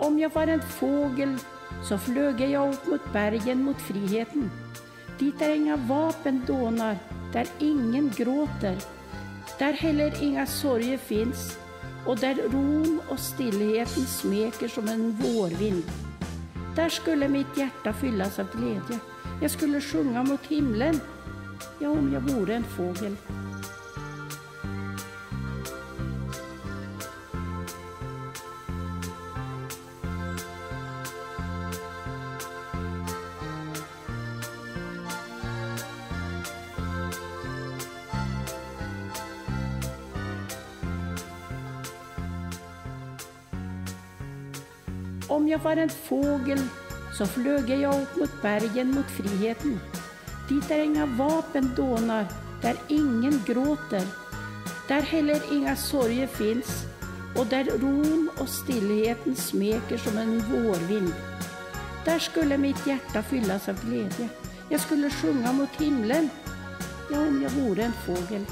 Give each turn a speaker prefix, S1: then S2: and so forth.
S1: Om jeg var en fågel så fløg jeg opp mot bergen mot friheten. Dit der inga vapen dånar, der ingen gråter, Der heller inga sorger fins, og der roen og stillheten smeker som en vårvind. Der skulle mitt hjerte fylles av glede. Jeg skulle sjunga mot himlen, ja, om jeg vore en fågel. Om jag var en fågel så flög jag upp mot bergen mot friheten. Dit där inga vapen dånar, där ingen gråter, där heller inga sorger finns och där ron och stillheten smeker som en vårvind. Där skulle mitt hjärta fyllas av glädje. Jag skulle sjunga mot himlen, ja, om jag vore en fågel.